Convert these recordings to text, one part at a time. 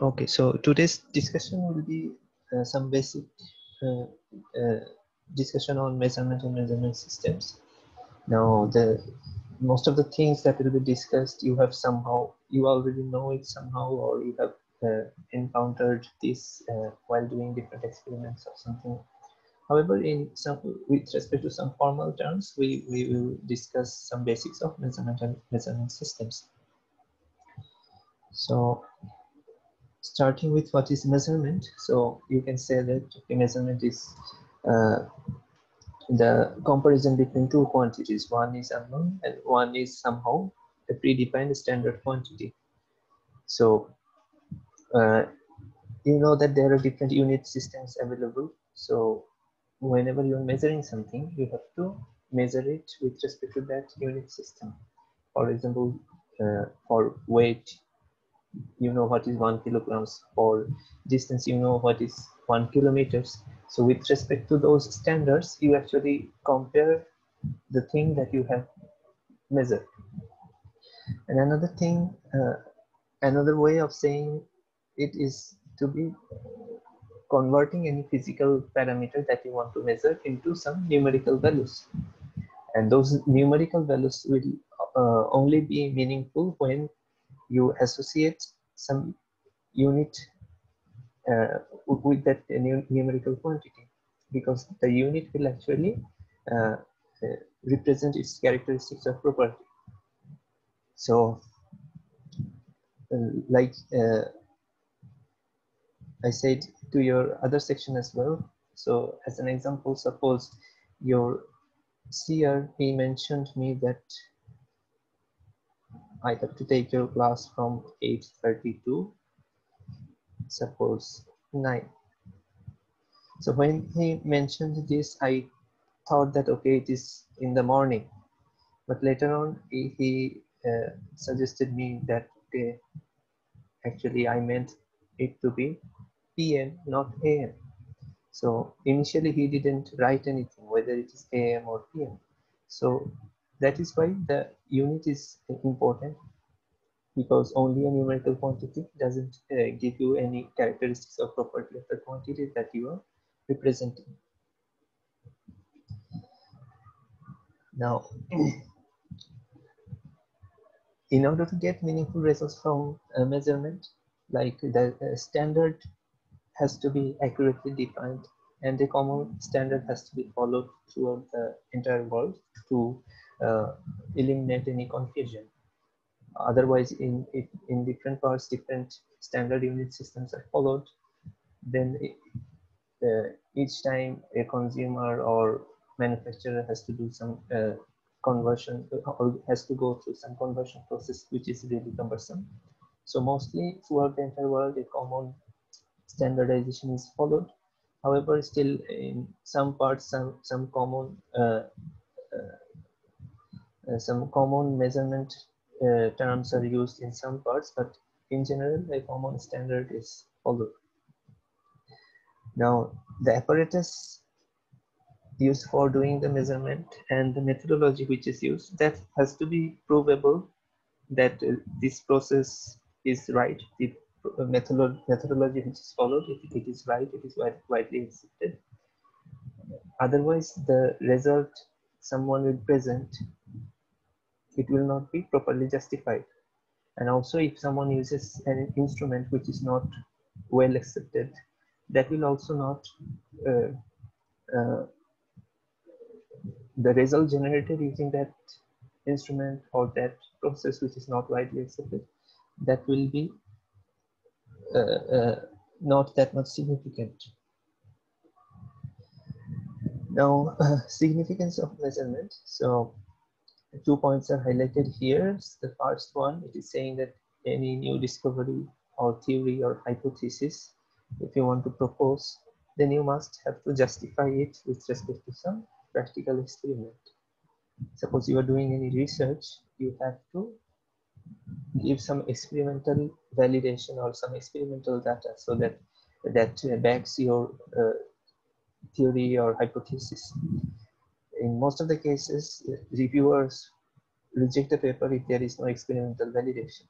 Okay, so today's discussion will be uh, some basic uh, uh, discussion on measurement and measurement systems. Now, the most of the things that will be discussed, you have somehow, you already know it somehow, or you have uh, encountered this uh, while doing different experiments or something. However, in some, with respect to some formal terms, we, we will discuss some basics of measurement and measurement systems. So starting with what is measurement. So you can say that okay, measurement is uh, the comparison between two quantities. One is unknown and one is somehow a predefined standard quantity. So uh, you know that there are different unit systems available. So whenever you're measuring something, you have to measure it with respect to that unit system. For example, uh, for weight, you know what is one kilograms or distance you know what is one kilometers. So with respect to those standards you actually compare the thing that you have measured. And another thing uh, another way of saying it is to be converting any physical parameter that you want to measure into some numerical values. And those numerical values will uh, only be meaningful when you associate some unit uh, with that numerical quantity because the unit will actually uh, uh, represent its characteristics of property. So, uh, like uh, I said to your other section as well. So, as an example, suppose your CRP mentioned me that I have to take your class from 8.30 to suppose 9. So when he mentioned this, I thought that, okay, it is in the morning. But later on, he, he uh, suggested me that, okay, actually I meant it to be PM, not AM. So initially he didn't write anything, whether it is AM or PM. So that is why the unit is important because only a numerical quantity doesn't uh, give you any characteristics or property of the quantity that you are representing. Now, in order to get meaningful results from a measurement, like the uh, standard has to be accurately defined and a common standard has to be followed throughout the entire world to eliminate any confusion. Otherwise, in, in different parts, different standard unit systems are followed. Then it, uh, each time a consumer or manufacturer has to do some uh, conversion or has to go through some conversion process, which is really cumbersome. So mostly throughout the entire world, a common standardization is followed. However, still in some parts, some, some common uh, uh some common measurement uh, terms are used in some parts, but in general, a common standard is followed. Now, the apparatus used for doing the measurement and the methodology which is used, that has to be provable that uh, this process is right. The methodology, methodology which is followed, if it is right, it is widely accepted. Otherwise, the result someone will present it will not be properly justified. And also if someone uses an instrument which is not well accepted, that will also not, uh, uh, the result generated using that instrument or that process which is not widely accepted, that will be uh, uh not that much significant. Now, significance of measurement. So two points are highlighted here. The first one, it is saying that any new discovery or theory or hypothesis, if you want to propose, then you must have to justify it with respect to some practical experiment. Suppose you are doing any research, you have to give some experimental validation or some experimental data so that that backs your uh, theory or hypothesis in most of the cases, reviewers reject the paper if there is no experimental validation.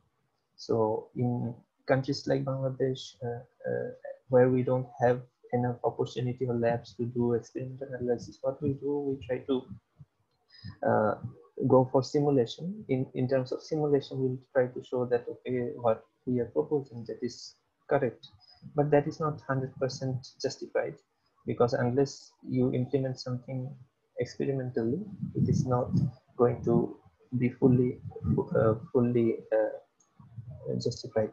So in countries like Bangladesh, uh, uh, where we don't have enough opportunity or labs to do experimental analysis, what we do, we try to uh, go for simulation. In, in terms of simulation, we'll try to show that, okay, what we are proposing that is correct, but that is not 100% justified because unless you implement something experimentally, it is not going to be fully, uh, fully uh, justified.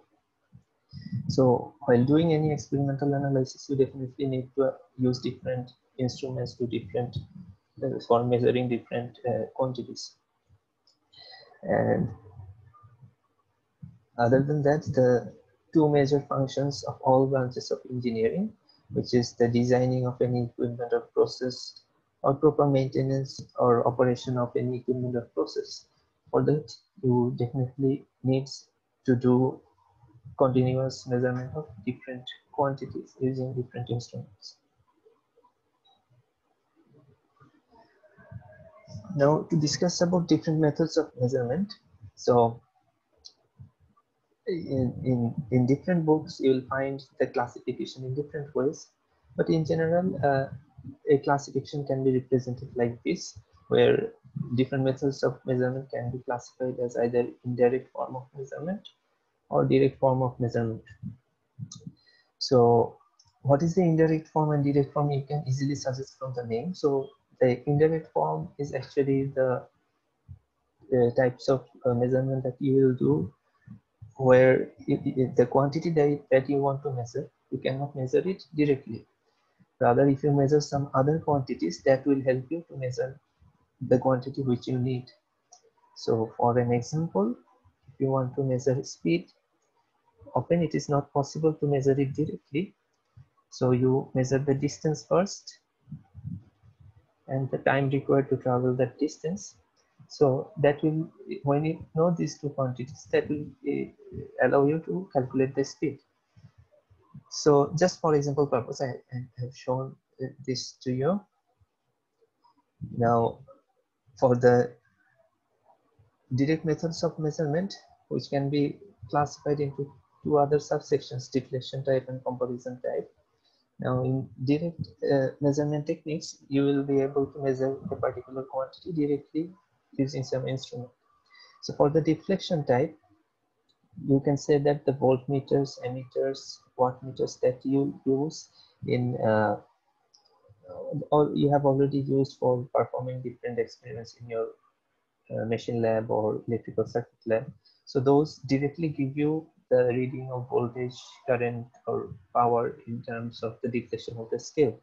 So while doing any experimental analysis, you definitely need to use different instruments to different uh, for measuring different uh, quantities. And other than that, the two major functions of all branches of engineering, which is the designing of any equipment or process or proper maintenance or operation of any equipment or process. For that, you definitely needs to do continuous measurement of different quantities using different instruments. Now to discuss about different methods of measurement. So in, in, in different books, you will find the classification in different ways. But in general, uh, a classification can be represented like this, where different methods of measurement can be classified as either indirect form of measurement or direct form of measurement. So what is the indirect form and direct form you can easily suggest from the name. So the indirect form is actually the, the types of uh, measurement that you will do where it, it, the quantity that, that you want to measure, you cannot measure it directly. Rather, if you measure some other quantities, that will help you to measure the quantity which you need. So for an example, if you want to measure speed, often it is not possible to measure it directly. So you measure the distance first and the time required to travel that distance. So that will, when you know these two quantities, that will uh, allow you to calculate the speed. So just for example purpose, I, I have shown this to you. Now, for the direct methods of measurement, which can be classified into two other subsections, deflection type and comparison type. Now in direct uh, measurement techniques, you will be able to measure a particular quantity directly using some instrument. So for the deflection type, you can say that the voltmeters, ammeters, wattmeters that you use in uh, or you have already used for performing different experiments in your uh, machine lab or electrical circuit lab. So those directly give you the reading of voltage, current, or power in terms of the deflection of the scale.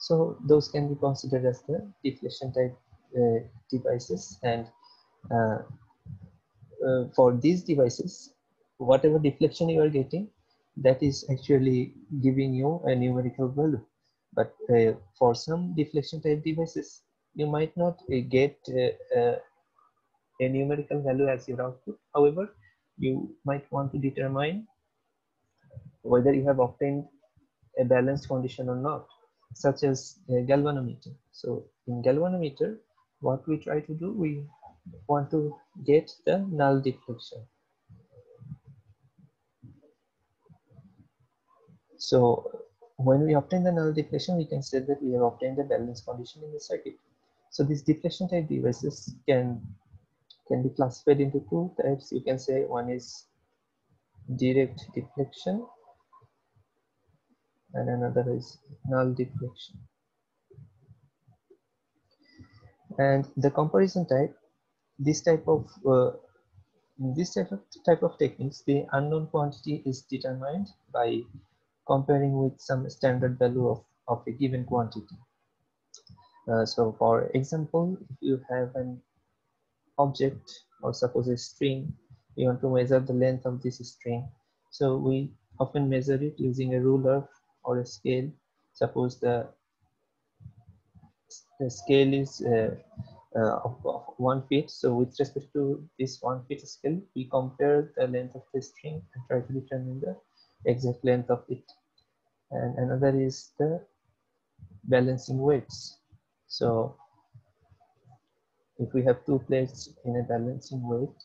So those can be considered as the deflection type uh, devices. And uh, uh, for these devices, whatever deflection you are getting, that is actually giving you a numerical value. But uh, for some deflection type devices, you might not uh, get uh, a numerical value as your output. However, you might want to determine whether you have obtained a balanced condition or not, such as a galvanometer. So in galvanometer, what we try to do, we want to get the null deflection. So when we obtain the null deflection, we can say that we have obtained the balance condition in the circuit. So these deflection type devices can can be classified into two types. You can say one is direct deflection and another is null deflection. And the comparison type, this type of uh, this type of type of techniques, the unknown quantity is determined by comparing with some standard value of, of a given quantity. Uh, so for example, if you have an object or suppose a string we want to measure the length of this string. So we often measure it using a ruler or a scale. Suppose the the scale is uh, uh, of, of, one feet. So with respect to this one feet scale we compare the length of the string and try to determine the exact length of it and another is the balancing weights so if we have two plates in a balancing weight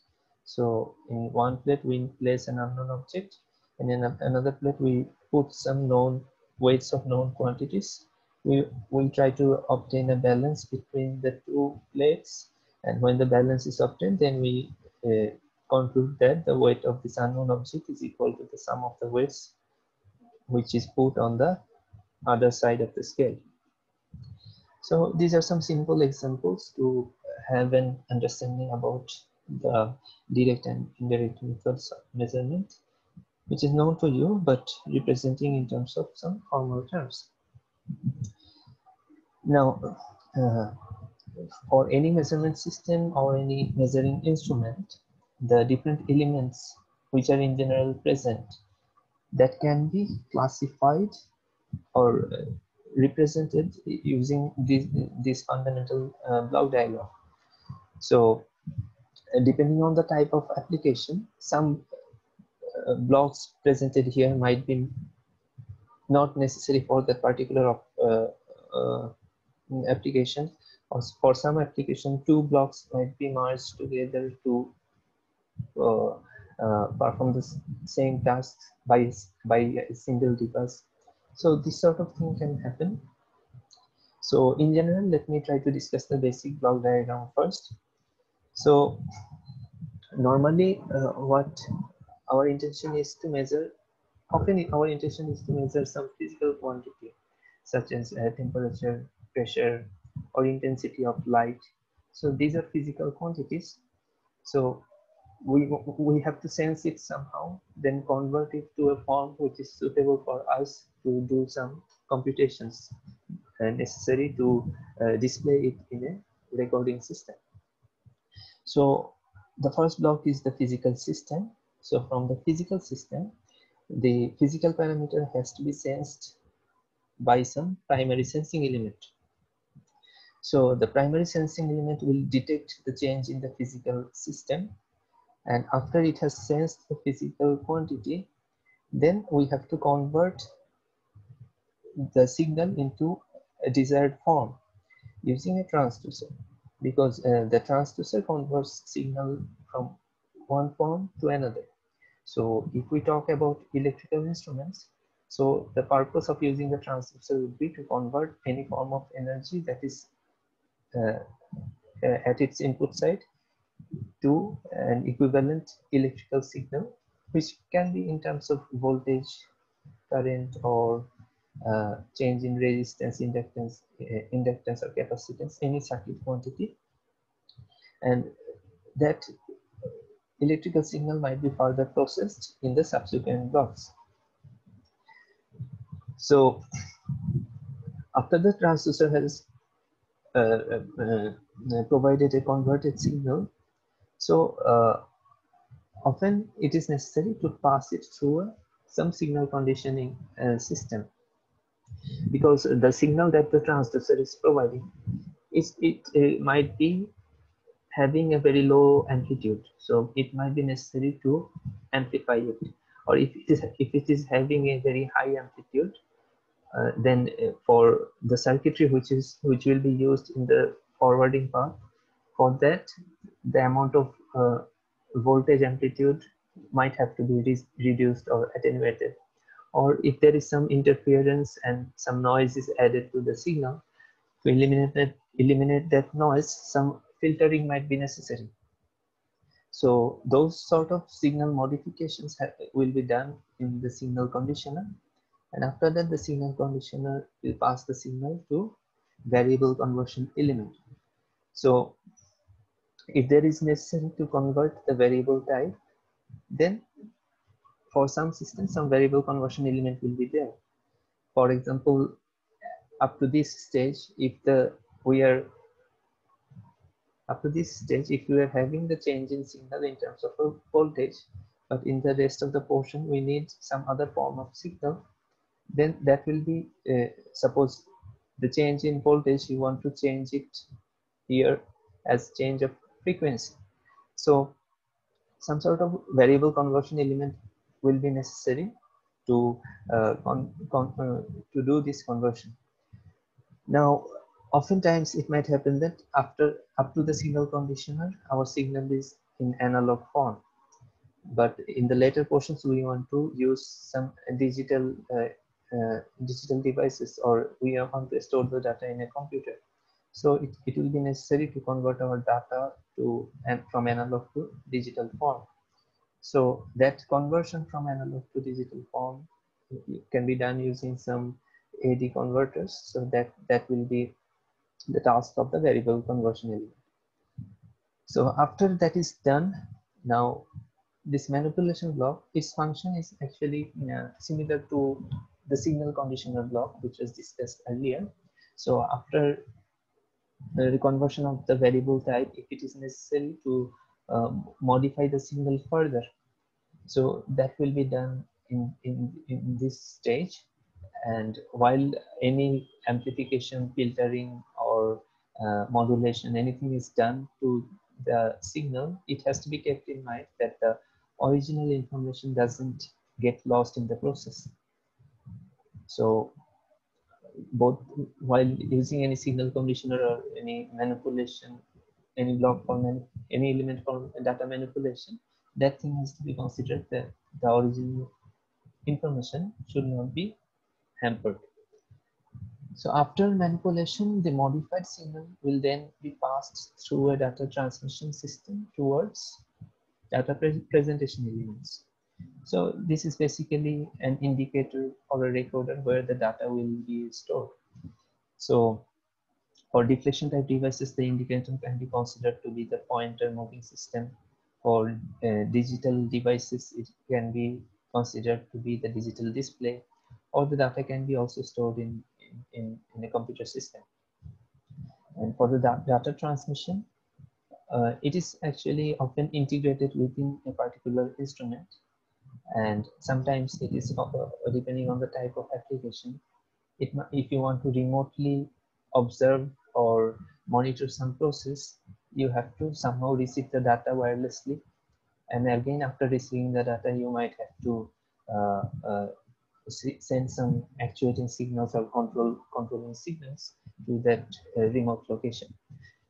so in one plate we place an unknown object and in another plate we put some known weights of known quantities. We will try to obtain a balance between the two plates and when the balance is obtained then we uh, conclude that the weight of this unknown object is equal to the sum of the weights which is put on the other side of the scale. So these are some simple examples to have an understanding about the direct and indirect methods of measurement, which is known to you, but representing in terms of some formal terms. Now, uh, for any measurement system or any measuring instrument, the different elements which are in general present that can be classified or uh, represented using this, this fundamental uh, block diagram. So uh, depending on the type of application, some uh, blocks presented here might be not necessary for that particular uh, uh, application or for some application two blocks might be merged together to perform the same task by by a single device. So this sort of thing can happen. So in general let me try to discuss the basic block diagram first. So normally uh, what our intention is to measure often our intention is to measure some physical quantity such as uh, temperature pressure or intensity of light. So these are physical quantities. So we we have to sense it somehow then convert it to a form which is suitable for us to do some computations uh, necessary to uh, display it in a recording system. So the first block is the physical system. So from the physical system the physical parameter has to be sensed by some primary sensing element. So the primary sensing element will detect the change in the physical system and after it has sensed the physical quantity then we have to convert the signal into a desired form using a transducer. Because uh, the transducer converts signal from one form to another. So if we talk about electrical instruments so the purpose of using the transducer would be to convert any form of energy that is uh, uh, at its input side to an equivalent electrical signal, which can be in terms of voltage, current, or uh, change in resistance, inductance, uh, inductance or capacitance, any circuit quantity. And that electrical signal might be further processed in the subsequent blocks. So after the transducer has uh, uh, uh provided a converted signal, so uh, often it is necessary to pass it through some signal conditioning uh, system. Because the signal that the transducer is providing is it, it might be having a very low amplitude. So it might be necessary to amplify it. Or if it is if it is having a very high amplitude uh, then uh, for the circuitry which is which will be used in the forwarding path for that the amount of uh, voltage amplitude might have to be re reduced or attenuated. Or if there is some interference and some noise is added to the signal, to eliminate that, eliminate that noise, some filtering might be necessary. So those sort of signal modifications will be done in the signal conditioner. And after that, the signal conditioner will pass the signal to variable conversion element. So if there is necessary to convert the variable type, then for some systems, some variable conversion element will be there. For example, up to this stage, if the we are up to this stage, if we are having the change in signal in terms of a voltage, but in the rest of the portion we need some other form of signal, then that will be uh, suppose the change in voltage you want to change it here as change of frequency. So some sort of variable conversion element will be necessary to uh, uh, to do this conversion. Now, oftentimes it might happen that after up to the signal conditioner, our signal is in analog form. but in the later portions we want to use some digital uh, uh, digital devices or we want to store the data in a computer so it, it will be necessary to convert our data to and from analog to digital form. So that conversion from analog to digital form can be done using some AD converters. So that that will be the task of the variable conversion element. So after that is done now this manipulation block, its function is actually uh, similar to the signal conditioner block, which was discussed earlier. So after the conversion of the variable type, if it is necessary to um, modify the signal further, so that will be done in, in, in this stage. And while any amplification, filtering, or uh, modulation, anything is done to the signal, it has to be kept in mind that the original information doesn't get lost in the process. So both while using any signal conditioner or any manipulation, any block for man, any element for data manipulation, that thing has to be considered that the original information should not be hampered. So after manipulation, the modified signal will then be passed through a data transmission system towards data pre presentation elements. So this is basically an indicator or a recorder where the data will be stored. So for deflection type devices, the indicator can be considered to be the pointer moving system. For uh, digital devices, it can be considered to be the digital display or the data can be also stored in, in, in a computer system. And for the data transmission, uh, it is actually often integrated within a particular instrument and sometimes it is uh, depending on the type of application. It, if you want to remotely observe or monitor some process you have to somehow receive the data wirelessly. And again after receiving the data you might have to uh, uh, send some actuating signals or control controlling signals to that uh, remote location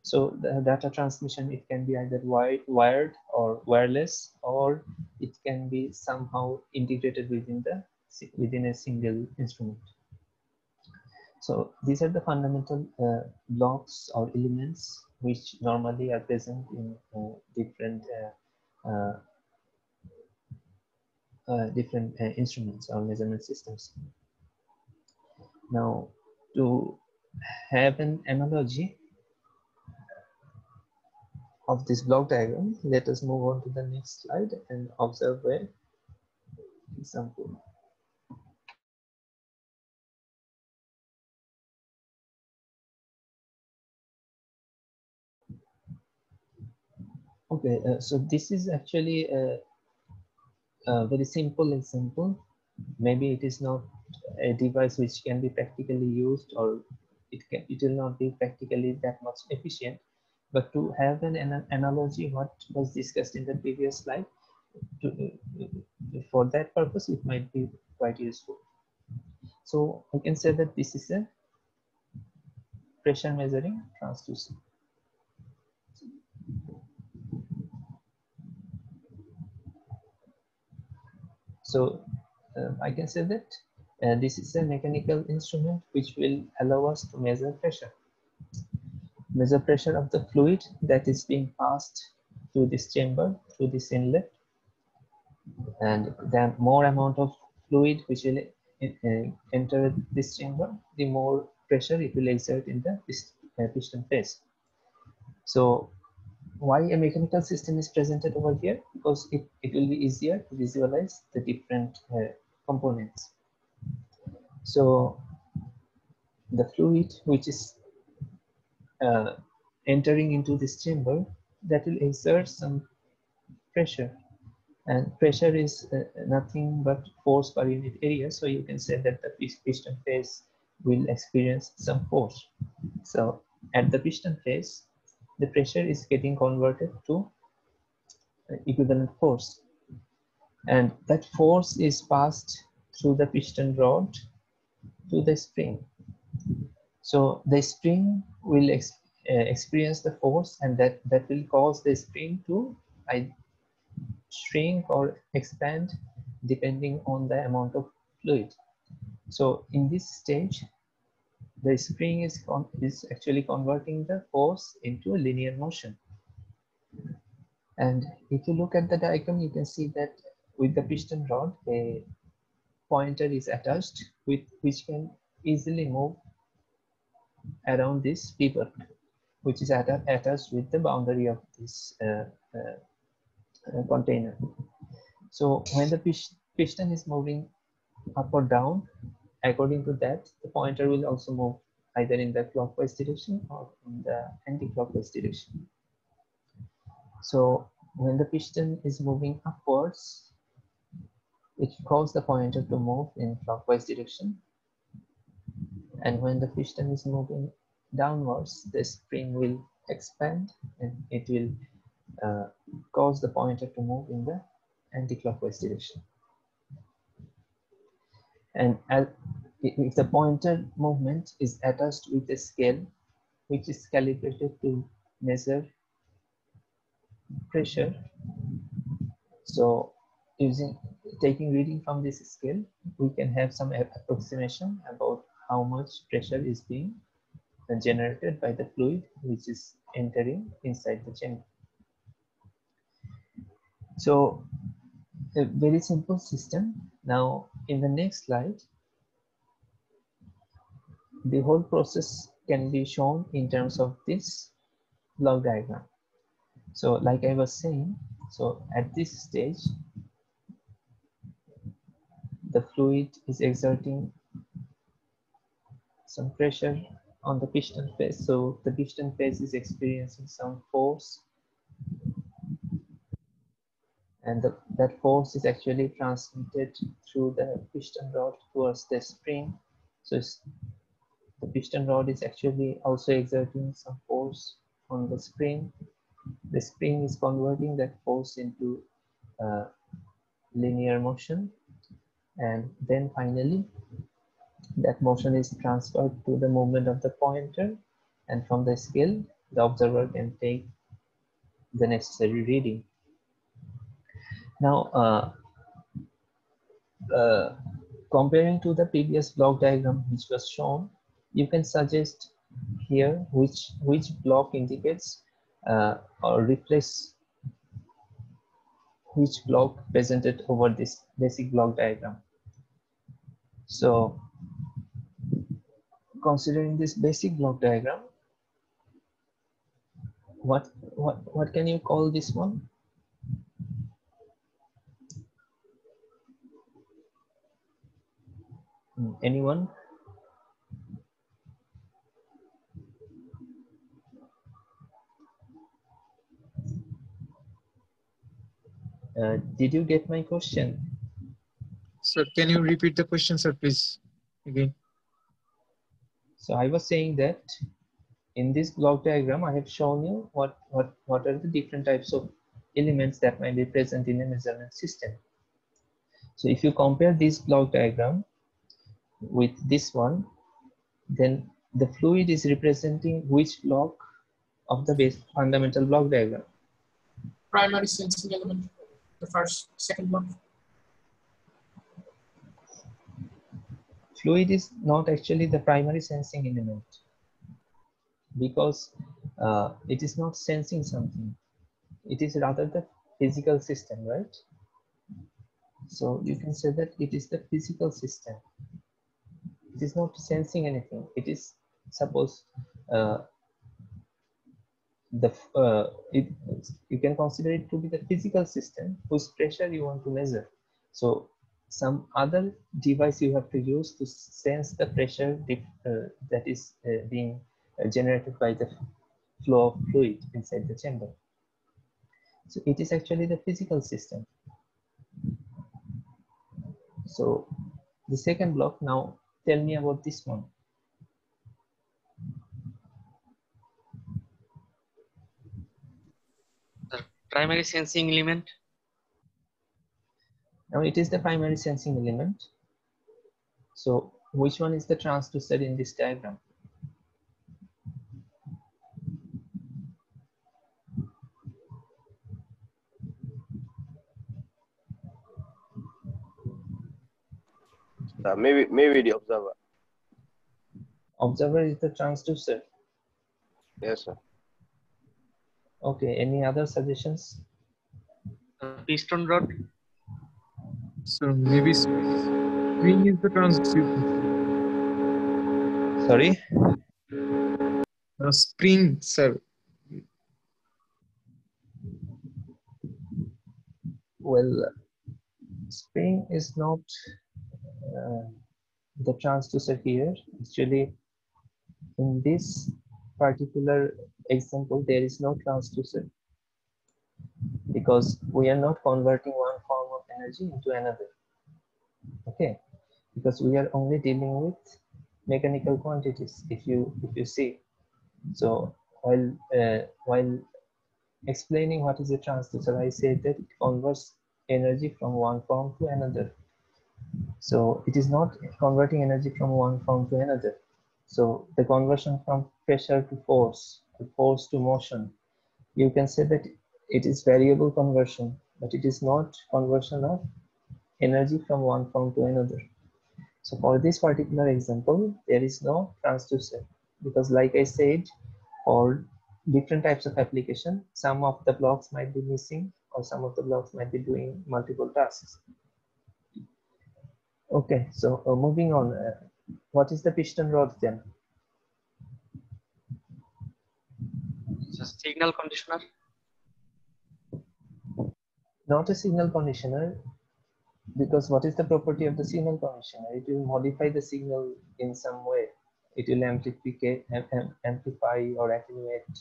so the data transmission, it can be either wired or wireless, or it can be somehow integrated within the within a single instrument. So these are the fundamental uh, blocks or elements which normally are present in uh, different uh, uh, uh different uh, instruments or measurement systems. Now, to have an analogy, of this block diagram, let us move on to the next slide and observe a example. Okay, uh, so this is actually a, a, very simple example. Maybe it is not a device which can be practically used or it, can, it will not be practically that much efficient but to have an, an analogy, what was discussed in the previous slide, to, for that purpose, it might be quite useful. So I can say that this is a pressure measuring transducer. So uh, I can say that uh, this is a mechanical instrument which will allow us to measure pressure measure pressure of the fluid that is being passed through this chamber, through this inlet. And the more amount of fluid which will uh, enter this chamber, the more pressure it will exert in the uh, piston face. So why a mechanical system is presented over here? Because it, it will be easier to visualize the different uh, components. So the fluid which is uh, entering into this chamber that will exert some pressure. And pressure is uh, nothing but force per unit area. So you can say that the piston face will experience some force. So at the piston face the pressure is getting converted to equivalent force. And that force is passed through the piston rod to the spring so the spring will ex uh, experience the force and that, that will cause the spring to I, shrink or expand depending on the amount of fluid. So in this stage, the spring is, is actually converting the force into a linear motion. And if you look at the diagram, you can see that with the piston rod, a pointer is attached with which can easily move around this pivot, which is attached with the boundary of this uh, uh, uh, container. So when the piston is moving up or down, according to that, the pointer will also move either in the clockwise direction or in the anti-clockwise direction. So when the piston is moving upwards, it causes the pointer to move in clockwise direction. And when the piston is moving downwards, the spring will expand and it will uh, cause the pointer to move in the anti-clockwise direction. And if the pointer movement is attached with a scale, which is calibrated to measure pressure, so using taking reading from this scale, we can have some approximation about how much pressure is being generated by the fluid which is entering inside the chamber. So a very simple system. Now in the next slide, the whole process can be shown in terms of this block diagram. So like I was saying, so at this stage, the fluid is exerting some pressure on the piston face. So the piston face is experiencing some force and the, that force is actually transmitted through the piston rod towards the spring. So the piston rod is actually also exerting some force on the spring. The spring is converting that force into uh, linear motion. And then finally, that motion is transferred to the movement of the pointer. And from the scale, the observer can take the necessary reading. Now, uh, uh, comparing to the previous block diagram which was shown, you can suggest here which which block indicates uh, or replace which block presented over this basic block diagram. So considering this basic block diagram, what what what can you call this one? Hmm, anyone? Uh, did you get my question? Sir, can you repeat the question, sir, please, again? So I was saying that in this block diagram, I have shown you what, what, what are the different types of elements that might be present in a measurement system. So if you compare this block diagram with this one, then the fluid is representing which block of the base fundamental block diagram? Primary sensing element the first, second one? Fluid is not actually the primary sensing element because uh, it is not sensing something. It is rather the physical system, right? So you can say that it is the physical system. It is not sensing anything. It is suppose uh, the uh, it, you can consider it to be the physical system whose pressure you want to measure so some other device you have to use to sense the pressure uh, that is uh, being uh, generated by the flow of fluid inside the chamber. So it is actually the physical system. So the second block now tell me about this one. The primary sensing element? Now it is the primary sensing element. So which one is the transducer in this diagram? Uh, maybe maybe the observer. Observer is the transducer. Yes, sir. Okay. Any other suggestions? Uh, piston rod. So maybe spring is the transducer. Sorry? Uh, spring, sir. Well, spring is not uh, the transducer here. Actually, in this particular example, there is no transducer because we are not converting one form energy into another. Okay, because we are only dealing with mechanical quantities. If you if you see, so while uh, while explaining what is a transducer, I said that it converts energy from one form to another. So it is not converting energy from one form to another. So the conversion from pressure to force, to force to motion, you can say that it is variable conversion, but it is not conversion of energy from one form to another. So for this particular example, there is no transducer because like I said, for different types of application, some of the blocks might be missing or some of the blocks might be doing multiple tasks. Okay, so uh, moving on, uh, what is the piston rod then? So signal conditioner. Not a signal conditioner, because what is the property of the signal conditioner? It will modify the signal in some way. It will amplify, or attenuate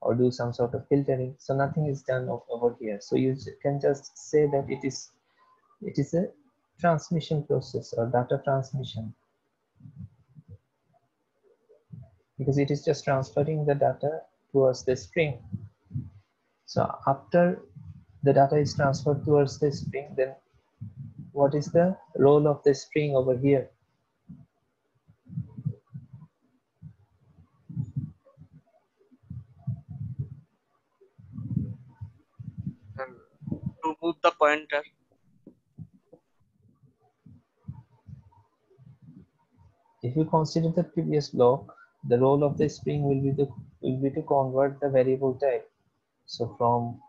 or do some sort of filtering. So nothing is done over here. So you can just say that it is it is a transmission process or data transmission because it is just transferring the data towards the spring. So after the data is transferred towards the spring, then what is the role of the spring over here? to move the pointer. If you consider the previous block, the role of the spring will be the will be to convert the variable type. So from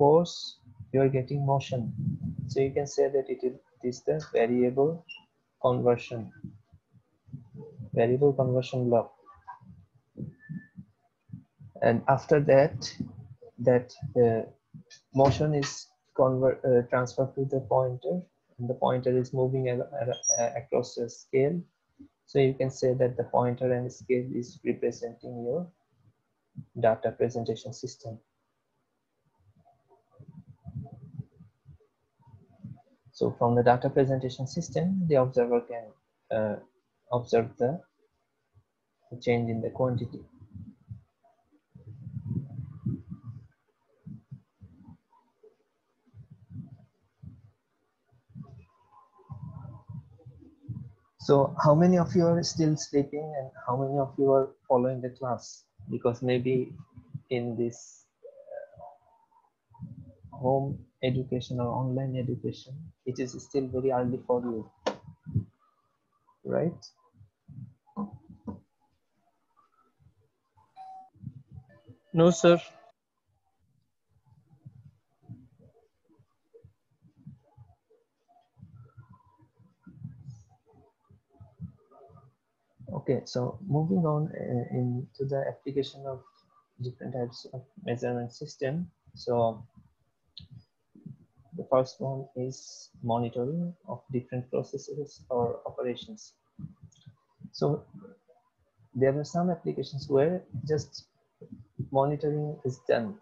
force, you are getting motion. So you can say that it is, the variable conversion, variable conversion block. And after that, that uh, motion is convert uh, transferred to the pointer, and the pointer is moving across the scale. So you can say that the pointer and scale is representing your data presentation system. So from the data presentation system, the observer can uh, observe the change in the quantity. So how many of you are still sleeping and how many of you are following the class? Because maybe in this uh, home education or online education, it is still very early for you, right? No, sir. Okay, so moving on uh, into the application of different types of measurement system. So the first one is monitoring of different processes or operations. So there are some applications where just monitoring is done.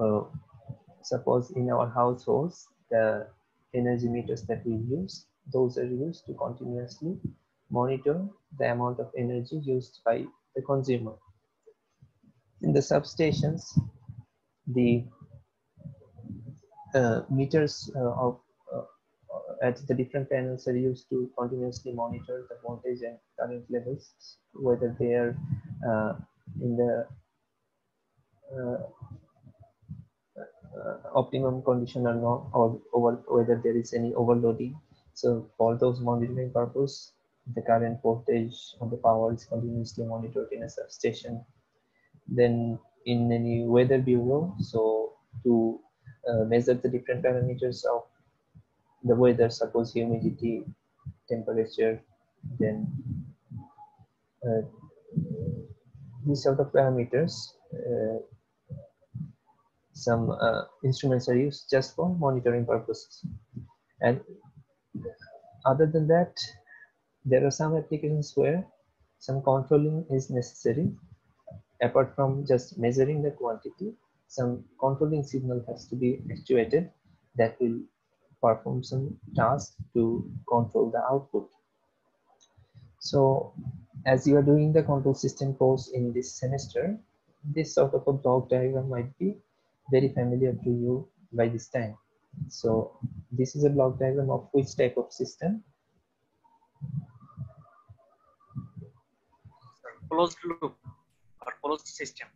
Uh, suppose in our households, the energy meters that we use, those are used to continuously monitor the amount of energy used by the consumer. In the substations, the meters uh, of uh, at the different panels are used to continuously monitor the voltage and current levels, whether they are uh, in the uh, uh, optimum condition or not, or over, whether there is any overloading. So for those monitoring purpose, the current voltage of the power is continuously monitored in a substation. Then in any weather bureau, so to uh, measure the different parameters of the weather, suppose humidity, temperature, then uh, these sort of parameters, uh, some uh, instruments are used just for monitoring purposes. And other than that, there are some applications where some controlling is necessary. Apart from just measuring the quantity, some controlling signal has to be actuated that will perform some task to control the output. So as you are doing the control system course in this semester, this sort of a block diagram might be very familiar to you by this time. So this is a block diagram of which type of system? Closed loop or closed system.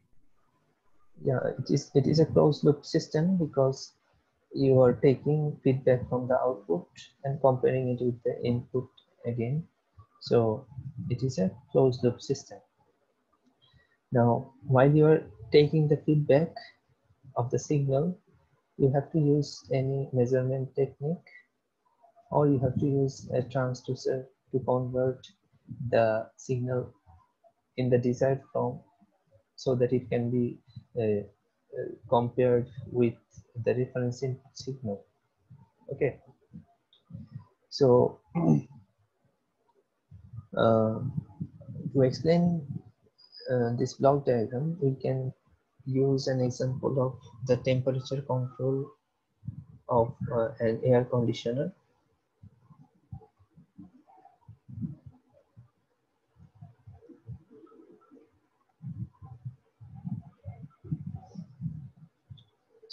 Yeah, it is, it is a closed loop system because you are taking feedback from the output and comparing it with the input again. So it is a closed loop system. Now, while you are taking the feedback of the signal, you have to use any measurement technique or you have to use a transducer to convert the signal in the desired form so that it can be compared with the reference input signal. Okay. So uh, to explain uh, this block diagram, we can use an example of the temperature control of uh, an air conditioner.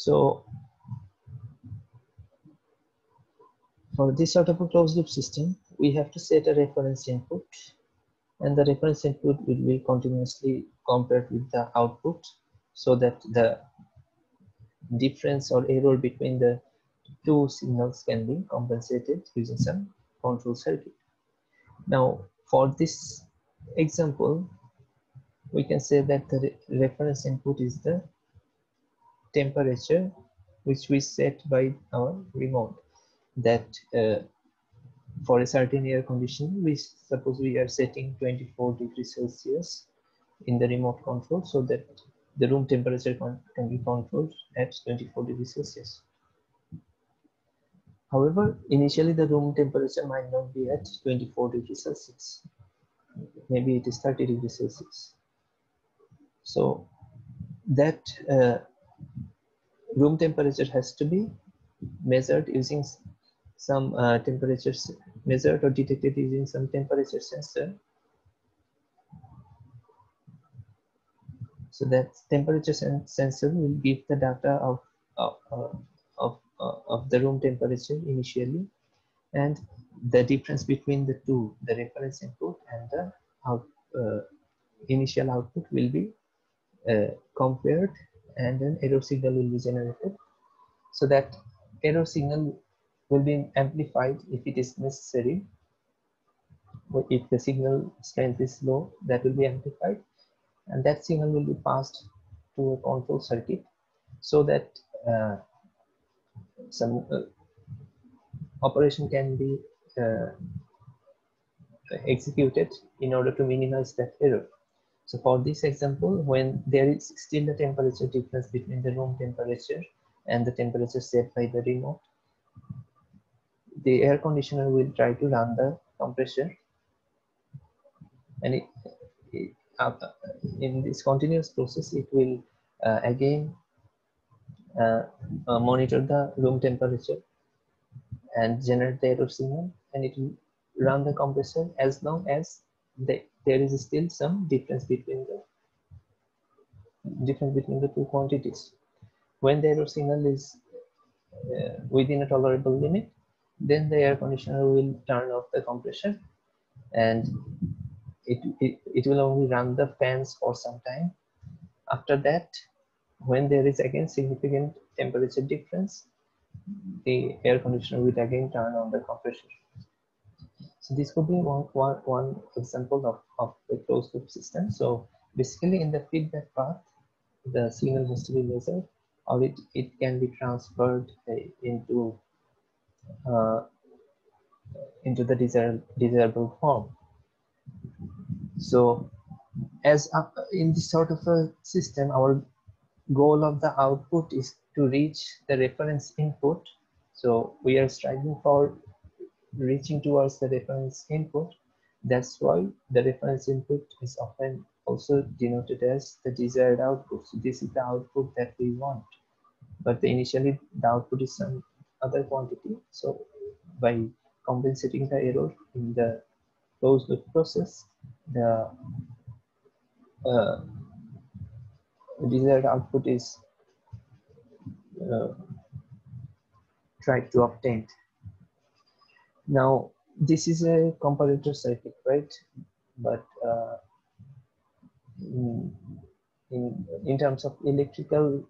So for this sort of a closed loop system, we have to set a reference input and the reference input will be continuously compared with the output so that the difference or error between the two signals can be compensated using some control circuit. Now, for this example, we can say that the re reference input is the temperature which we set by our remote that uh, for a certain air condition, we suppose we are setting 24 degrees Celsius in the remote control so that the room temperature can, can be controlled at 24 degrees Celsius. However, initially the room temperature might not be at 24 degrees Celsius. Maybe it is 30 degrees Celsius. So that uh, room temperature has to be measured using some uh, temperatures measured or detected using some temperature sensor. So that temperature sen sensor will give the data of of, uh, of, uh, of the room temperature initially and the difference between the two, the reference input and the out, uh, initial output will be uh, compared and an error signal will be generated so that error signal will be amplified if it is necessary. If the signal strength is low, that will be amplified and that signal will be passed to a control circuit so that uh, some uh, operation can be uh, executed in order to minimize that error. So for this example, when there is still a temperature difference between the room temperature and the temperature set by the remote, the air conditioner will try to run the compressor. And it, it, in this continuous process it will uh, again uh, uh, monitor the room temperature and generate the error signal and it will run the compressor as long as the, there is still some difference between the difference between the two quantities when the error signal is uh, within a tolerable limit then the air conditioner will turn off the compressor and it, it, it will only run the fans for some time. After that, when there is again significant temperature difference, the air conditioner will again turn on the compressor. So this could be one, one, one example of, of a closed loop system. So basically in the feedback path, the signal has to be measured or it, it can be transferred uh, into uh, into the desirable, form. So as in this sort of a system, our goal of the output is to reach the reference input. So we are striving for reaching towards the reference input. That's why the reference input is often also denoted as the desired output. So this is the output that we want. But the initially the output is some other quantity. So by compensating the error in the closed loop process, the uh, desired output is uh, tried to obtain. Now, this is a comparator circuit, right? But uh, in, in, in terms of electrical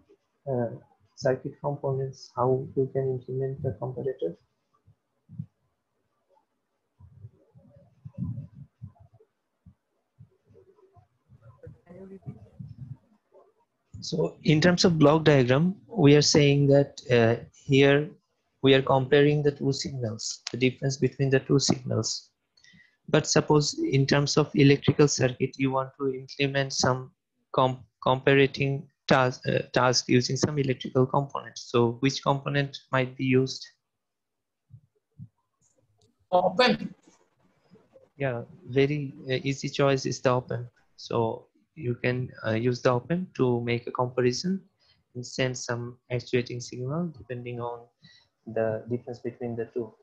uh, circuit components, how we can implement the comparator? So in terms of block diagram, we are saying that uh, here we are comparing the two signals, the difference between the two signals. But suppose in terms of electrical circuit, you want to implement some com comparating task, uh, task using some electrical components. So which component might be used? Op-amp. Yeah, very uh, easy choice is the op-amp. So you can uh, use the op-amp to make a comparison and send some actuating signal depending on the difference between the two.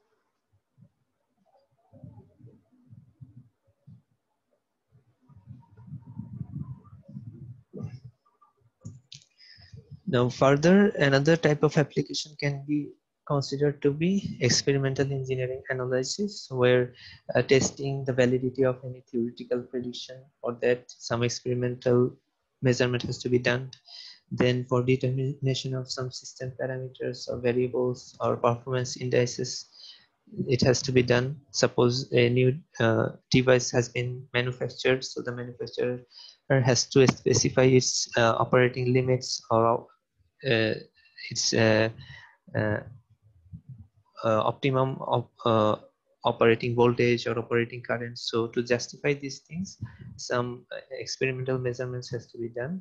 Now further, another type of application can be considered to be experimental engineering analysis where uh, testing the validity of any theoretical prediction or that some experimental measurement has to be done then for determination of some system parameters or variables or performance indices it has to be done suppose a new uh, device has been manufactured so the manufacturer has to specify its uh, operating limits or uh, its uh, uh, uh, optimum of uh, operating voltage or operating current. So to justify these things, some experimental measurements has to be done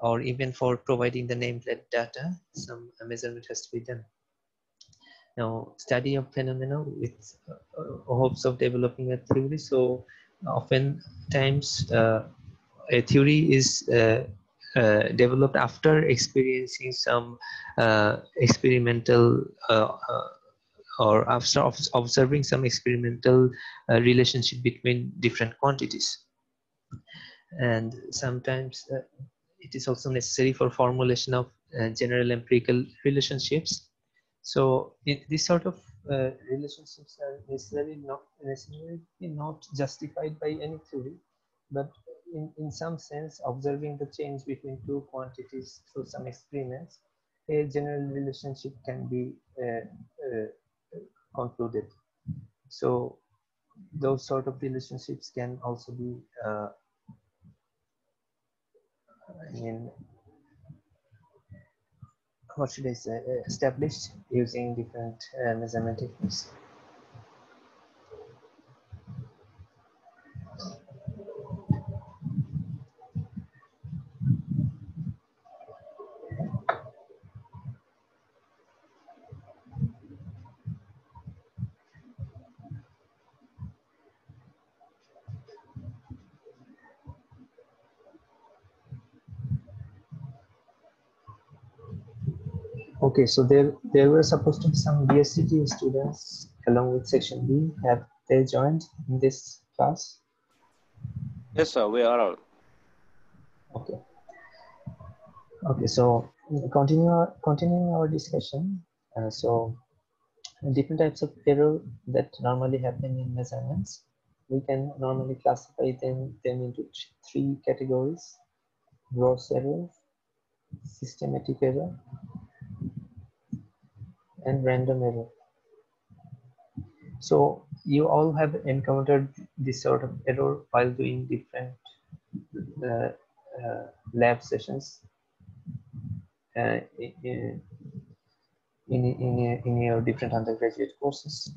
or even for providing the nameplate data, some measurement has to be done. Now, study of phenomena with uh, hopes of developing a theory. So often times uh, a theory is uh, uh, developed after experiencing some uh, experimental uh, or after observing some experimental relationship between different quantities. And sometimes it is also necessary for formulation of uh, general empirical relationships. So it, this sort of uh, relationships are necessarily not necessarily not justified by any theory, but in, in some sense observing the change between two quantities through some experiments, a general relationship can be uh, uh, concluded. So those sort of relationships can also be, uh, I mean, what should I say, established using different uh, measurement techniques. Okay, so there there were supposed to be some BSCT students along with section B. Have they joined in this class? Yes, sir. We are all. Okay. Okay, so continue continuing our discussion. Uh, so different types of error that normally happen in measurements. We can normally classify them, them into three categories. Gross error, systematic error, and random error. So you all have encountered this sort of error while doing different uh, uh, lab sessions uh, in, in, in, your different undergraduate courses.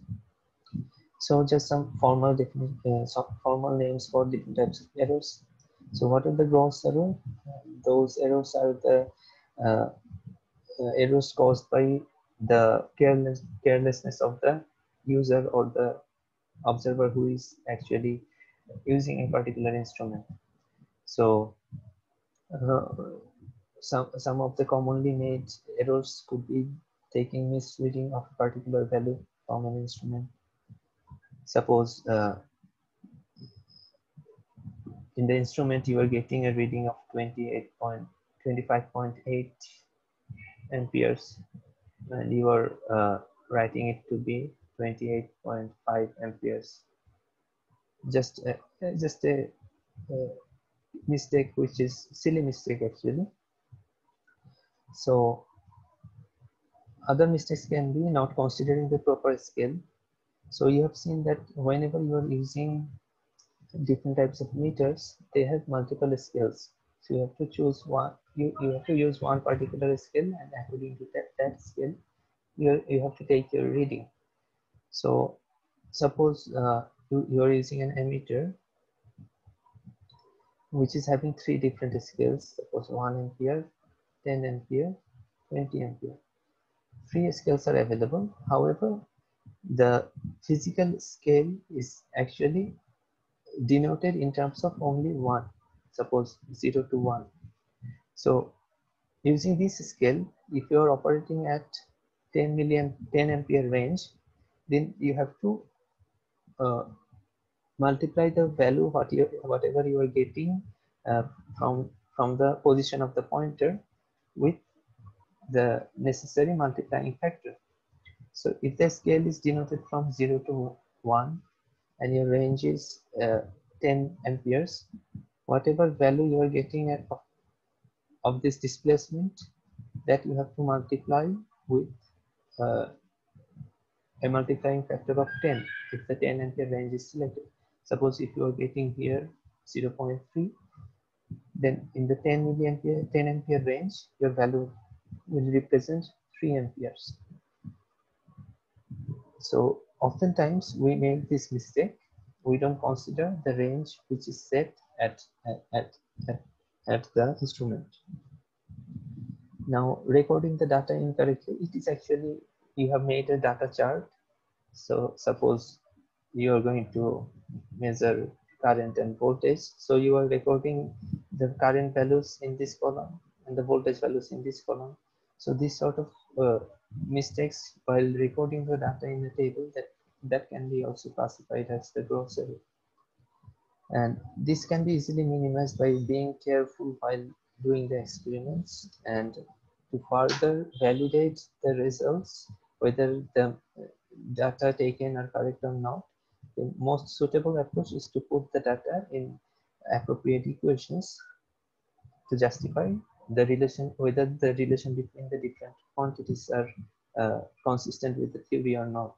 So just some formal uh, some formal names for different types of errors. So what are the gross error? Those errors are the uh, uh, errors caused by the careless, carelessness of the user or the observer who is actually using a particular instrument. So uh, some, some of the commonly made errors could be taking misreading of a particular value from an instrument. Suppose uh, in the instrument you are getting a reading of 28.25.8 amperes and you are uh, writing it to be 28.5 amperes. Just a, just a, a mistake which is silly mistake actually. So other mistakes can be not considering the proper scale. So you have seen that whenever you are using different types of meters they have multiple scales. So you have to choose one you, you have to use one particular scale and according to that, that scale you, you have to take your reading. So suppose uh, you, you're using an ammeter which is having three different scales. Suppose 1 ampere 10 ampere 20 ampere three scales are available. However the physical scale is actually denoted in terms of only one. Suppose 0 to 1 so using this scale if you are operating at 10 million 10 ampere range then you have to uh, multiply the value what you whatever you are getting uh, from from the position of the pointer with the necessary multiplying factor. So if the scale is denoted from 0 to 1 and your range is uh, 10 amperes whatever value you are getting at of, this displacement that you have to multiply with uh, a multiplying factor of 10 if the 10 ampere range is selected. Suppose if you are getting here 0.3, then in the 10 milliampere, 10 ampere range, your value will represent 3 amperes. So oftentimes we make this mistake. We don't consider the range which is set at, at, at, at the instrument. Now recording the data incorrectly, it is actually, you have made a data chart. So suppose you are going to measure current and voltage. So you are recording the current values in this column and the voltage values in this column. So this sort of uh, mistakes while recording the data in the table that, that can be also classified as the gross error. And this can be easily minimized by being careful while doing the experiments and to further validate the results, whether the data taken are correct or not. The most suitable approach is to put the data in appropriate equations to justify the relation, whether the relation between the different quantities are uh, consistent with the theory or not.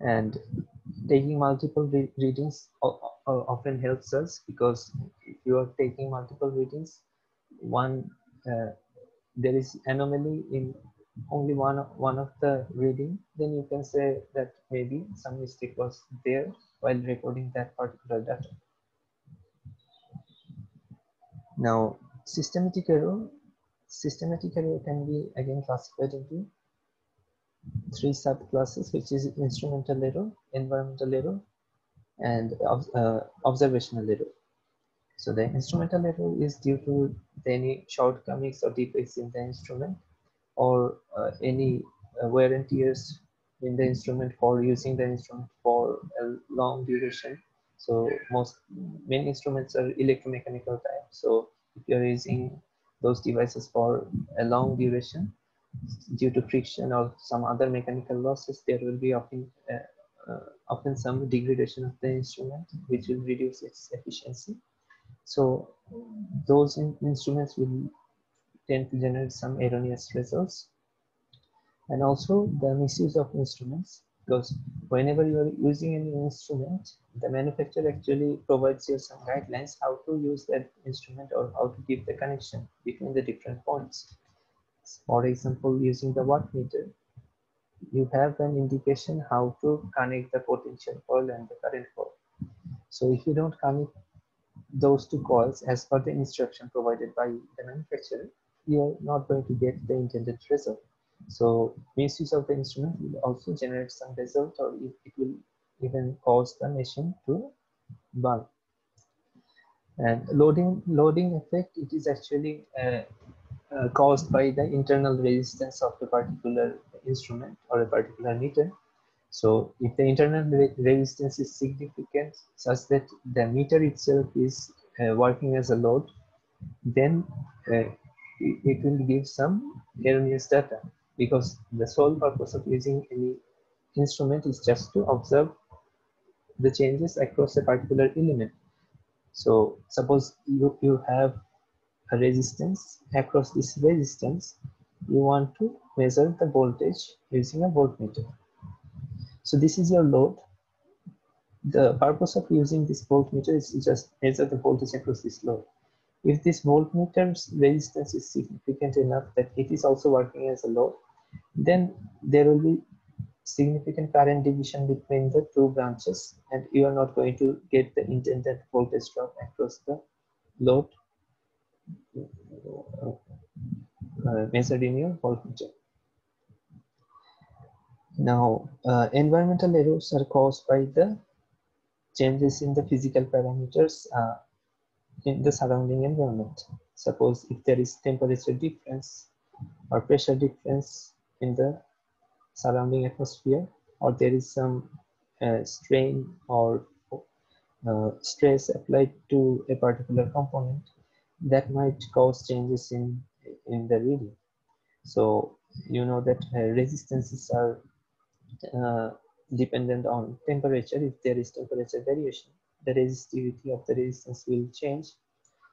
And taking multiple re readings often helps us because if you are taking multiple readings, one uh, there is anomaly in only one of, one of the reading, then you can say that maybe some mistake was there while recording that particular data. Now, systematic error, systematic error can be again classified into three subclasses, which is instrumental error, environmental error, and uh, observational error. So the instrumental error is due to any shortcomings or defects in the instrument or uh, any uh, wear and tears in the instrument for using the instrument for a long duration. So most many instruments are electromechanical type. So if you're using those devices for a long duration due to friction or some other mechanical losses, there will be often uh, uh, often some degradation of the instrument, which will reduce its efficiency. So those in instruments will tend to generate some erroneous results. And also the misuse of instruments because whenever you are using any instrument, the manufacturer actually provides you some guidelines how to use that instrument or how to give the connection between the different points. For example, using the wattmeter, you have an indication how to connect the potential coil and the current coil. So if you don't connect those two coils as per the instruction provided by the manufacturer, you're not going to get the intended result. So misuse of the instrument will also generate some result or it, it will even cause the machine to burn. And loading loading effect, it is actually uh, uh, caused by the internal resistance of a particular instrument or a particular meter. So if the internal re resistance is significant such that the meter itself is uh, working as a load, then uh, it, it will give some erroneous data because the sole purpose of using any instrument is just to observe the changes across a particular element. So suppose you, you have resistance across this resistance, you want to measure the voltage using a voltmeter. So this is your load. The purpose of using this voltmeter is to just measure the voltage across this load. If this voltmeter's resistance is significant enough that it is also working as a load, then there will be significant current division between the two branches and you are not going to get the intended voltage drop across the load measured in your voltmeter. Now, uh, environmental errors are caused by the changes in the physical parameters uh, in the surrounding environment. Suppose if there is temperature difference or pressure difference in the surrounding atmosphere or there is some uh, strain or uh, stress applied to a particular component that might cause changes in in the reading. So you know that uh, resistances are uh, dependent on temperature. If there is temperature variation the resistivity of the resistance will change.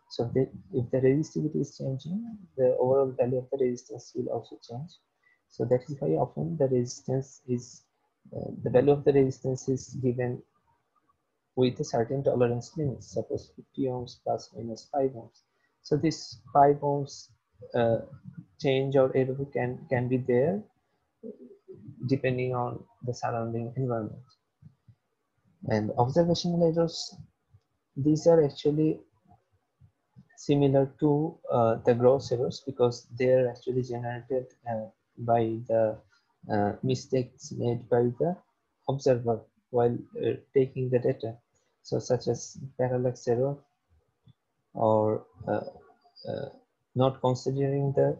So if the resistivity is changing the overall value of the resistance will also change. So that is why often the resistance is, uh, the value of the resistance is given with a certain tolerance limit, suppose 50 ohms plus minus 5 ohms. So this 5 ohms uh, change or error can, can be there depending on the surrounding environment. And observational errors, these are actually similar to uh, the gross errors because they are actually generated uh, by the uh, mistakes made by the observer while uh, taking the data. So such as parallax error or uh, uh not considering the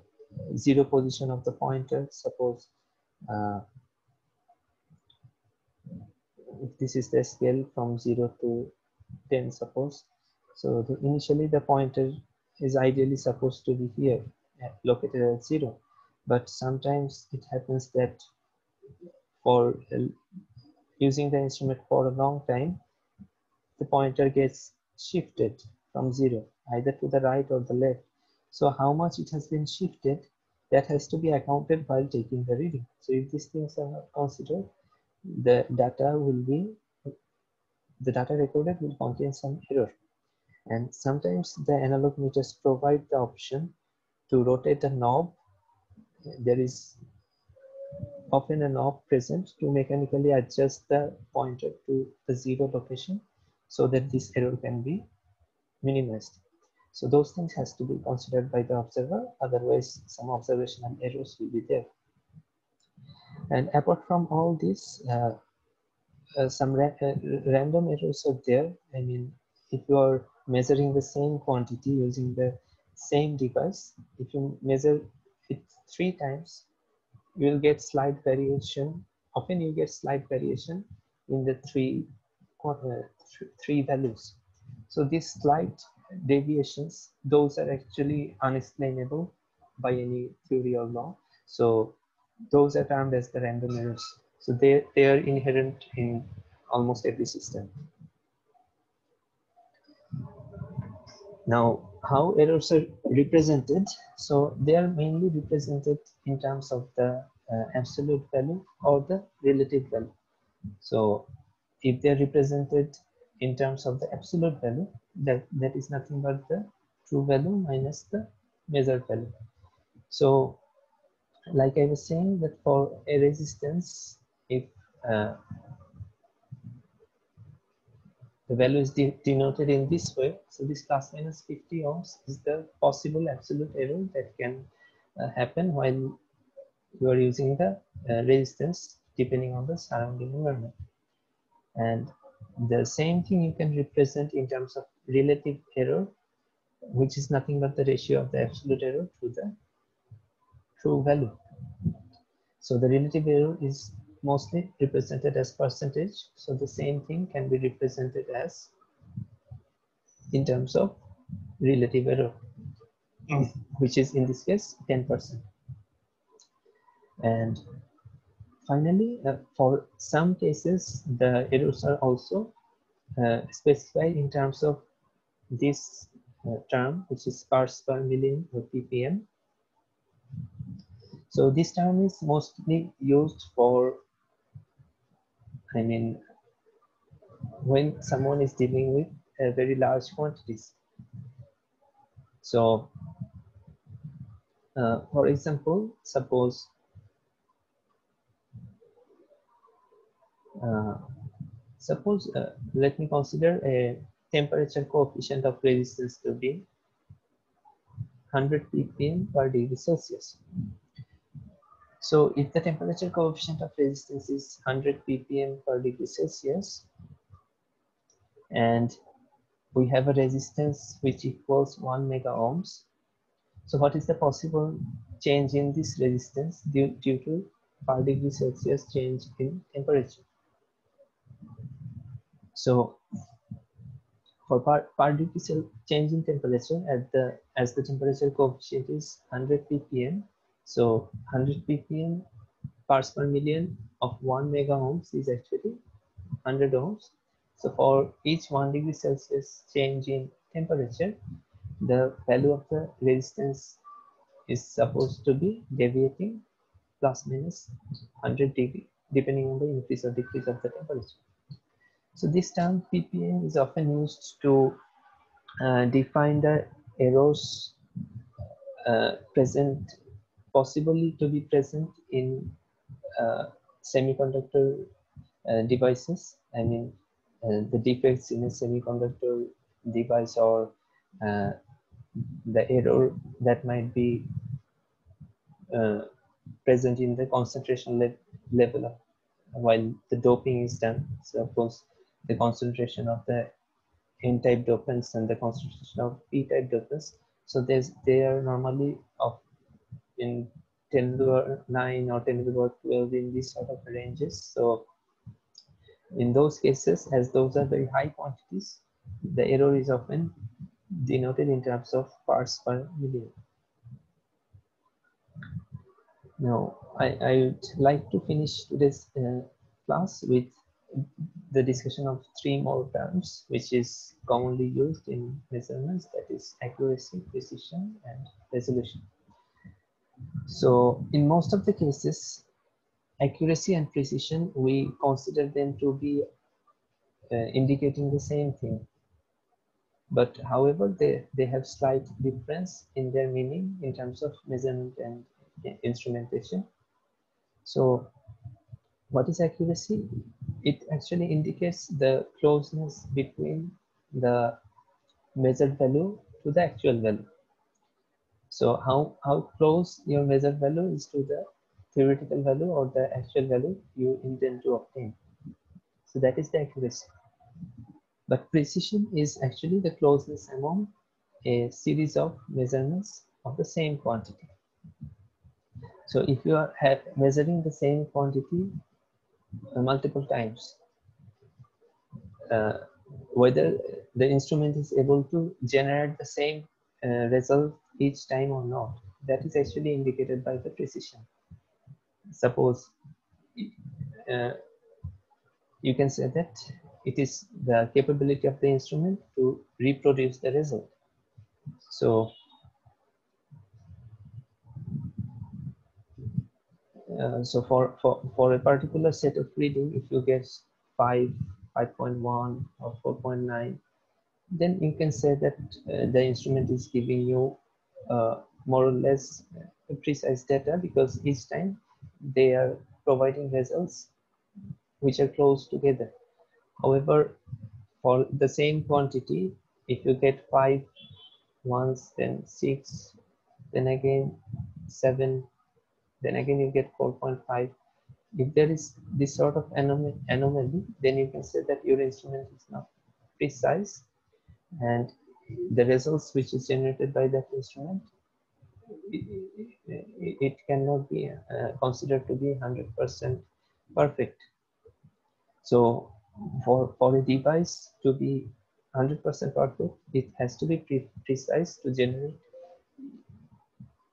zero position of the pointer. Suppose uh, if this is the scale from 0 to 10 suppose. So the, initially the pointer is ideally supposed to be here located at 0 but sometimes it happens that for using the instrument for a long time the pointer gets shifted from zero either to the right or the left. So how much it has been shifted that has to be accounted while taking the reading. So if these things are not considered the data will be the data recorded will contain some error. And sometimes the analog meters provide the option to rotate the knob. There is often a knob present to mechanically adjust the pointer to the zero location so that this error can be minimized. So those things has to be considered by the observer, otherwise some observational errors will be there. And apart from all this, uh, uh, some ra uh, random errors are there. I mean, if you are measuring the same quantity using the same device, if you measure it three times, you will get slight variation. Often you get slight variation in the three, uh, three values. So these slight deviations, those are actually unexplainable by any theory or law. So those are termed as the random errors. So they, they are inherent in almost every system. Now, how errors are represented. So they are mainly represented in terms of the uh, absolute value or the relative value. So if they're represented in terms of the absolute value, that, that is nothing but the true value minus the measured value. So like I was saying that for a resistance, if uh, the value is de denoted in this way, so this plus minus 50 ohms is the possible absolute error that can uh, happen while you are using the uh, resistance depending on the surrounding environment. And the same thing you can represent in terms of relative error, which is nothing but the ratio of the absolute error to the true value. So the relative error is mostly represented as percentage. So the same thing can be represented as in terms of relative error, mm. which is in this case 10%. And finally, uh, for some cases, the errors are also uh, specified in terms of this uh, term, which is parts per million or ppm. So this term is mostly used for, I mean, when someone is dealing with very large quantities. So, uh, for example, suppose uh, suppose uh, let me consider a temperature coefficient of resistance to be 100 ppm per degree Celsius. So if the temperature coefficient of resistance is 100 ppm per degree Celsius, and we have a resistance which equals 1 mega ohms. So what is the possible change in this resistance due, due to per degree Celsius change in temperature? So for degree change in temperature at the as the temperature coefficient is 100 ppm, so 100 ppm parts per million of 1 mega ohms is actually 100 ohms. So for each 1 degree Celsius change in temperature, the value of the resistance is supposed to be deviating plus minus 100 degree depending on the increase or decrease of the temperature. So this term ppm is often used to uh, define the errors uh, present possibly to be present in uh, semiconductor uh, devices. I mean, uh, the defects in a semiconductor device or uh, the error that might be present in the concentration le level of, while the doping is done. So of course, the concentration of the n-type dopants and the concentration of p-type dopants. So there's they are normally of in 10 to the 9 or 10 to the 12 in these sort of ranges. So in those cases, as those are very high quantities, the error is often denoted in terms of parts per million. Now, I, I would like to finish today's uh, class with the discussion of three more terms, which is commonly used in measurements, that is accuracy, precision, and resolution. So in most of the cases, accuracy and precision, we consider them to be uh, indicating the same thing. But however, they, they have slight difference in their meaning in terms of measurement and instrumentation. So what is accuracy? It actually indicates the closeness between the measured value to the actual value. So how, how close your measured value is to the theoretical value or the actual value you intend to obtain. So that is the accuracy. But precision is actually the closeness among a series of measurements of the same quantity. So if you are measuring the same quantity multiple times, uh, whether the instrument is able to generate the same uh, result each time or not, that is actually indicated by the precision. Suppose uh, you can say that it is the capability of the instrument to reproduce the result. So uh, so for, for, for a particular set of reading, if you get 5, 5.1 or 4.9, then you can say that uh, the instrument is giving you uh, more or less precise data because each time they are providing results which are close together. However, for the same quantity, if you get five once, then six, then again seven, then again you get 4.5. If there is this sort of anomaly, then you can say that your instrument is not precise and the results which is generated by that instrument it, it, it cannot be uh, considered to be 100% perfect so for for a device to be 100% perfect it has to be pre precise to generate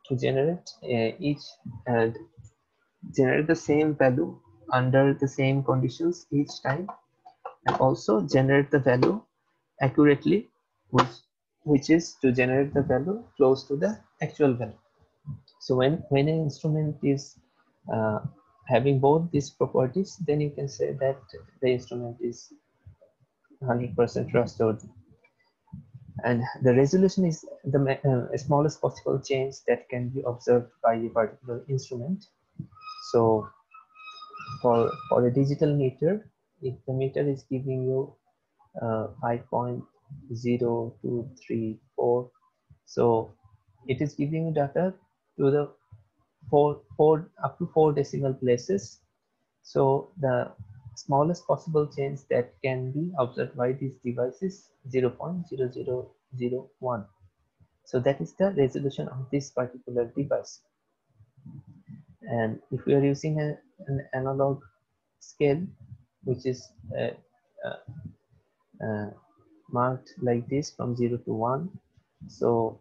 to generate uh, each and generate the same value under the same conditions each time and also generate the value accurately which which is to generate the value close to the actual value. So when when an instrument is uh, having both these properties then you can say that the instrument is 100% trustworthy and the resolution is the uh, smallest possible change that can be observed by a particular instrument. So for for a digital meter if the meter is giving you uh, 5.0234 so it is giving you data to the four four up to four decimal places. So the smallest possible change that can be observed by these devices, 0.0001. So that is the resolution of this particular device. And if we are using a, an analog scale, which is uh, uh, uh, marked like this from 0 to 1, so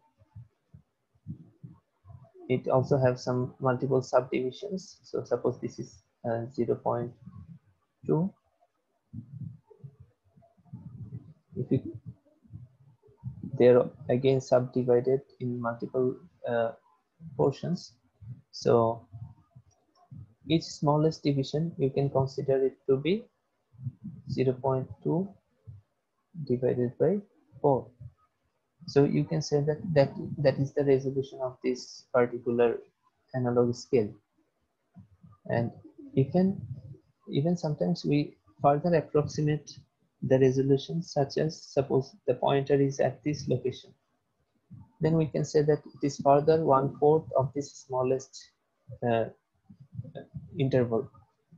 it also have some multiple subdivisions. So suppose this is uh, 0.0 if you they're again subdivided in multiple uh, portions. So each smallest division you can consider it to be 0 0.2 divided by 4 so you can say that that that is the resolution of this particular analog scale. And you can even sometimes we further approximate the resolution such as suppose the pointer is at this location. Then we can say that it is further one fourth of this smallest uh, interval.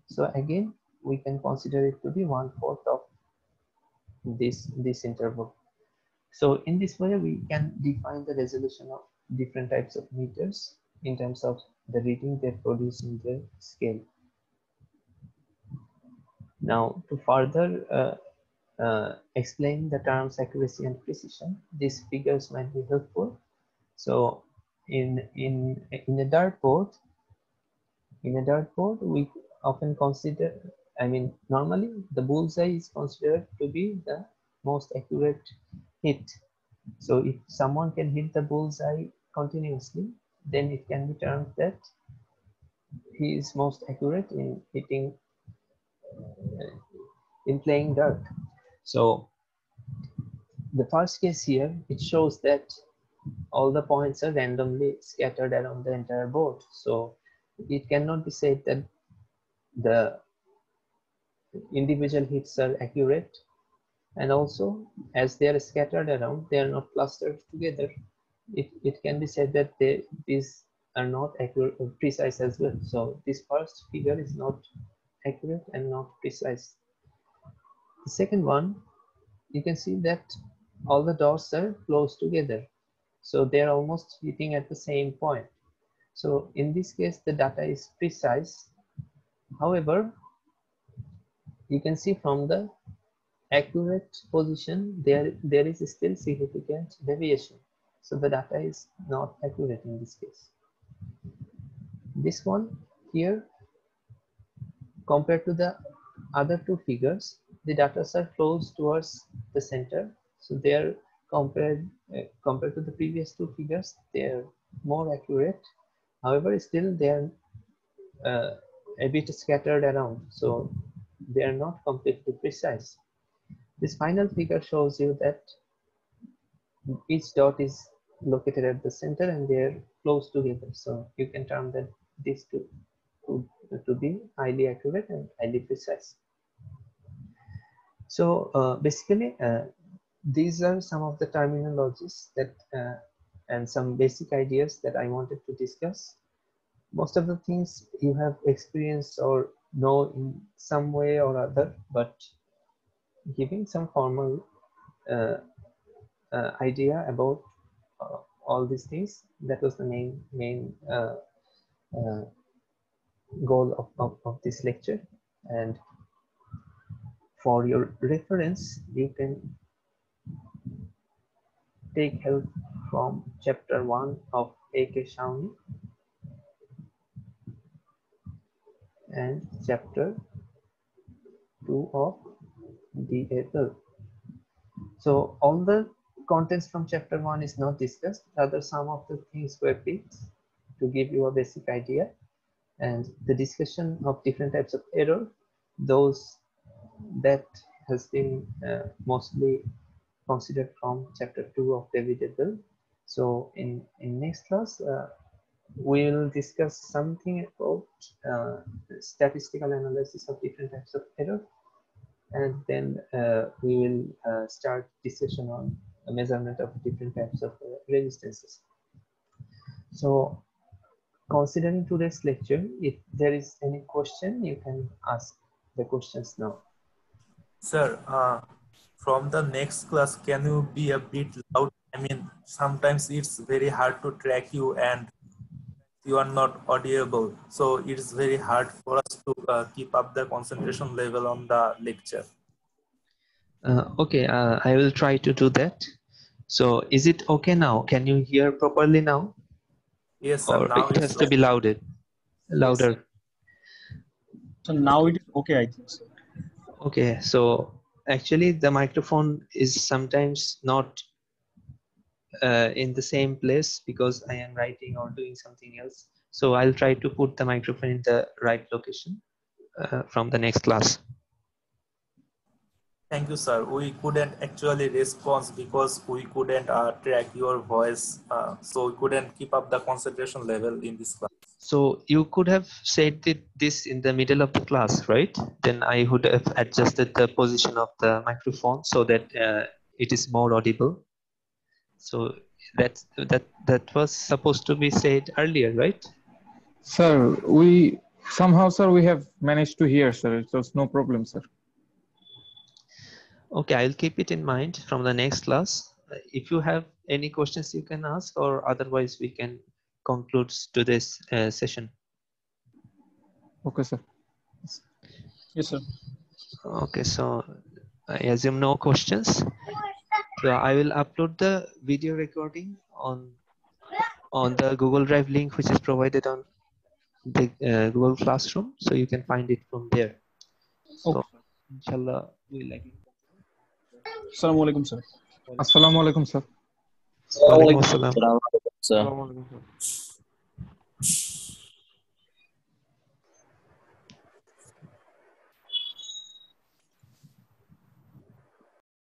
So again we can consider it to be one fourth of this this interval. So in this way we can define the resolution of different types of meters in terms of the reading they produce in the scale now to further uh, uh, explain the terms accuracy and precision these figures might be helpful so in in in a dartboard in a dartboard we often consider I mean, normally the bullseye is considered to be the most accurate hit. So if someone can hit the bullseye continuously, then it can be termed that he is most accurate in hitting, in playing dart. So the first case here, it shows that all the points are randomly scattered around the entire board. So it cannot be said that the individual hits are accurate and also as they are scattered around they are not clustered together it, it can be said that they these are not accurate precise as well so this first figure is not accurate and not precise the second one you can see that all the dots are close together. So they're almost hitting at the same point. So in this case the data is precise. However you can see from the accurate position there there is still significant deviation. So the data is not accurate in this case. This one here compared to the other two figures the data are close towards the center so they are compared uh, compared to the previous two figures, they're more accurate. However, still they're uh, a bit scattered around, so they are not completely precise. This final figure shows you that each dot is located at the center and they're close together. So you can term that these two to, to be highly accurate and highly precise. So uh, basically, uh, these are some of the terminologies that uh, and some basic ideas that I wanted to discuss. Most of the things you have experienced or know in some way or other, but giving some formal uh, uh, idea about uh, all these things, that was the main main goal of, of, of this lecture. And for your reference, you can take help from chapter 1 of A.K. Sawhney and chapter 2 of D.A. So all the contents from chapter 1 is not discussed, rather some of the things were picked to give you a basic idea and the discussion of different types of error, those that has been uh, mostly considered from chapter 2 of David Bell. So in, in next class, uh, we will discuss something about uh, statistical analysis of different types of error. And then uh, we will uh, start discussion on measurement of different types of uh, resistances. So considering today's lecture, if there is any question, you can ask the questions now. Sir, uh, from the next class, can you be a bit loud? I mean, sometimes it's very hard to track you and you are not audible. So it's very hard for us to uh, keep up the concentration level on the lecture. Uh, okay, uh, I will try to do that. So is it okay now? Can you hear properly now? Yes, sir. Or now it has it's to be louder? Louder. So now it is okay, I think so. Okay, so actually the microphone is sometimes not uh, in the same place because I am writing or doing something else. So I'll try to put the microphone in the right location uh, from the next class. Thank you, sir. We couldn't actually respond because we couldn't uh, track your voice. Uh, so we couldn't keep up the concentration level in this class. So you could have said this in the middle of the class, right? Then I would have adjusted the position of the microphone so that uh, it is more audible. So that that that was supposed to be said earlier, right? Sir, we somehow, sir, we have managed to hear, sir. It was no problem, sir. Okay, I'll keep it in mind from the next class. If you have any questions, you can ask, or otherwise we can conclude today's uh, session. Okay, sir. Yes, sir. Okay, so I assume no questions. So I will upload the video recording on on the Google Drive link, which is provided on the uh, Google Classroom, so you can find it from there. So, inshallah, we like. Assalamu alaikum, sir. Assalamu alaikum, sir. Walaikum assalam. Sir. Assalamu alaikum, sir.